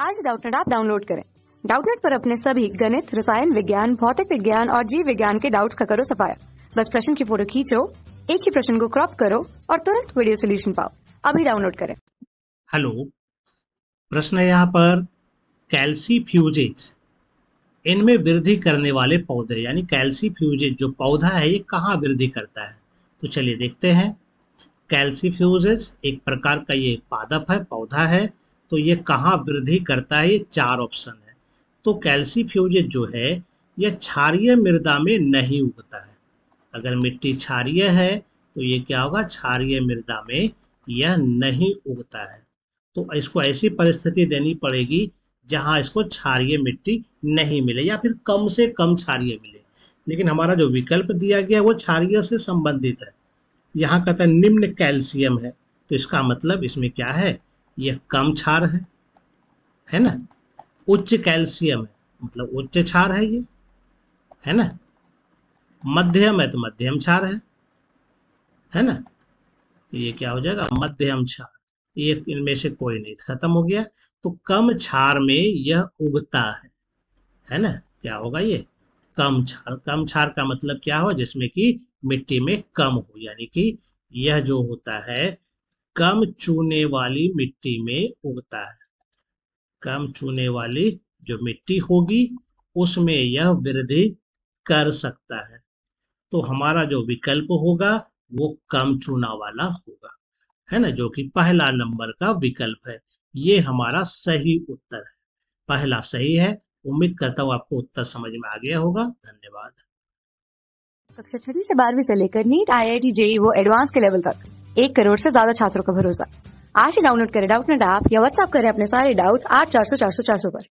आज डाउटनेट आप डाउनलोड करें। डाउटनेट पर अपने सभी गणित, रसायन विज्ञान, भौतिक विज्ञान और जीव विज्ञान के डाउट्स का करो सफाया। बस प्रश्न की फ़ोटो खींचो, एक ही प्रश्न को क्रॉप करो और तुरंत वीडियो सोल्यूशन पाओ। अभी डाउनलोड करें। हेलो प्रश्न यहाँ पर, कैल्सी फ्यूजेज, इनमें वृद्धि करने वाले पौधे, यानी कैल्सीफ्यूजेज जो पौधा है, ये कहाँ वृद्धि करता है? तो चलिए देखते हैं। कैल्सीफ्यूजेज एक प्रकार का ये पादप है, पौधा है। तो ये कहाँ वृद्धि करता है? ये चार ऑप्शन है। तो कैल्सीफ्यूजेज जो है यह क्षारीय मृदा में नहीं उगता है। अगर मिट्टी क्षारीय है तो ये क्या होगा? क्षारीय मृदा में यह नहीं उगता है। तो इसको ऐसी परिस्थिति देनी पड़ेगी, जहाँ इसको क्षारीय मिट्टी नहीं मिले, या फिर कम से कम क्षारीय मिले। लेकिन हमारा जो विकल्प दिया गया वो क्षारीय से संबंधित है। यहाँ कहता है निम्न कैल्शियम है। तो इसका मतलब इसमें क्या है? यह कम क्षार है है ना? उच्च कैल्शियम है मतलब उच्च क्षार है ये, है ना? मध्यम है तो मध्यम क्षार है है ना? तो ये क्या हो जाएगा? मध्यम क्षार। ये इनमें से कोई नहीं, खत्म हो गया। तो कम क्षार में यह उगता है है ना? क्या होगा ये? कम क्षार। कम क्षार का मतलब क्या हो जिसमें कि मिट्टी में कम हो, यानी कि यह जो होता है कम चूने वाली मिट्टी में उगता है। कम चूने वाली जो मिट्टी होगी, उसमें यह वृद्धि कर सकता है। तो हमारा जो विकल्प होगा, वो कम चूना वाला होगा। है ना? जो कि पहला नंबर का विकल्प है। ये हमारा सही उत्तर है। पहला सही है। उम्मीद करता हूँ आपको उत्तर समझ में आ गया होगा। धन्यवाद। कक्षा छठी से बारहवीं से लेकर NEET I I T JEE वो एडवांस के लेवल तक। एक करोड़ से ज़्यादा छात्रों का भरोसा। आज ही डाउनलोड करें डाउट नेट ऐप या व्हाट्सएप करें अपने सारे डाउट्स आठ चार सौ चार सौ चार सौ पर।